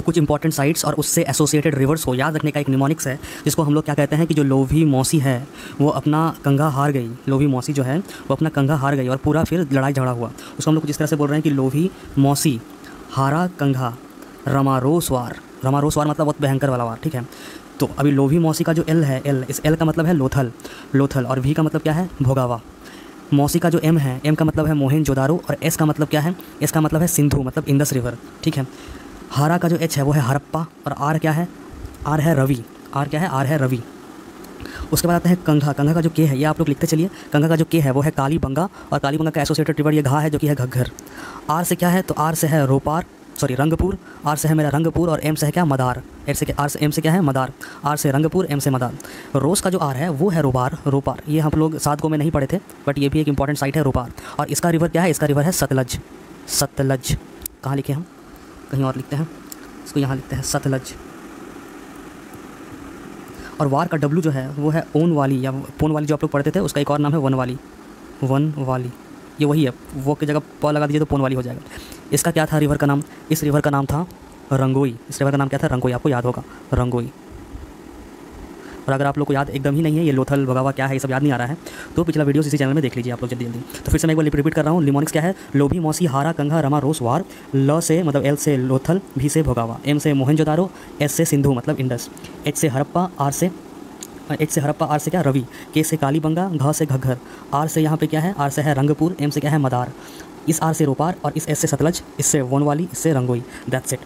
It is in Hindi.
तो कुछ इंपॉर्टेंट साइट्स और उससे एसोसिएटेड रिवर्स को याद रखने का एक निमोनिक्स है, जिसको हम लोग क्या कहते हैं कि जो लोभी मौसी है, वो अपना कंगा हार गई। लोभी मौसी जो है, वो अपना कंगा हार गई और पूरा फिर लड़ाई झगड़ा हुआ। उसको हम लोग कुछ इस तरह से बोल रहे हैं कि लोभी मौसी, हारा कंघा, रमारोसवार। रमारोसवार मतलब बहुत भयंकर वाला वार, ठीक है? तो अभी लोभी मौसी का जो एल है एल इस एल का मतलब है लोथल। लोथल और वी का मतलब क्या है? भोगावा। मौसी का जो एम है एम का मतलब है मोहन जोदारो और एस का मतलब क्या है? एस का मतलब है सिंधु मतलब इंदस रिवर ठीक है? हारा का जो एच है, वो है हरप्पा और आर क्या है? आर है रवि। आर क्या है? आर है रवि। उसके बाद आता है कंघा। कंघा का जो के है, ये आप लोग लिखते चलिए। कंघा का जो के है, वो है काली बंगा और काली बंगा का एसोसिएटेड रिवर ये घा है, जो कि है घग्घर। आर से क्या है? तो आर से है रोपार सॉरी रंगपुर। आर से है मेरा रंगपुर और एम से है क्या? मदार। एर से आर से, एम से क्या है? मदार। आर से रंगपुर, एम से मदार। रोज़ का जो आर है, वो है रोबार रोपार। ये हम लोग सात में नहीं पढ़े थे बट ये भी एक इंपॉर्टेंट साइट है रोपार। और इसका रिवर क्या है? इसका रिवर है सतलज। सतलज। कहाँ लिखे हम? कहीं और लिखते हैं। इसको यहाँ लिखते हैं, सतलज। और वार का डब्लू जो है, वो है ओन वाली या पोन वाली जो आप लोग पढ़ते थे, उसका एक और नाम है वन वाली वन वाली ये वही है, वो की जगह प लगा दीजिए तो पोन वाली हो जाएगा। इसका क्या था रिवर का नाम? इस रिवर का नाम था रंगोई। इस रिवर का नाम क्या था? रंगोई। आपको याद होगा, रंगोई। और अगर आप लोग को याद एकदम ही नहीं है ये लोथल भगावा क्या है, ये सब याद नहीं आ रहा है तो पिछला वीडियो इसी चैनल में देख लीजिए आप लोग जल्दी जल्दी तो फिर से मैं एक बार रिपीट कर रहा हूँ लिमोनिक्स क्या है? लोभी, मौसी, हारा, कंघा, रमा, रोस, वार, ल से मतलब एल से लोथल, भी से भोगावा एम से मोहनजोदारो एस से सिंधु मतलब इंडस एच से हरप्पा आर से एच से हरप्पा आर से क्या? रवि के से कालीबंगा, घ से घग्घर आर से यहाँ पे क्या है? आर से है रंगपुर एम से क्या है मदार, इस आर से रोपार और इस एस से सतलज, इससे वन वाली इससे रंगोई दैट्स इट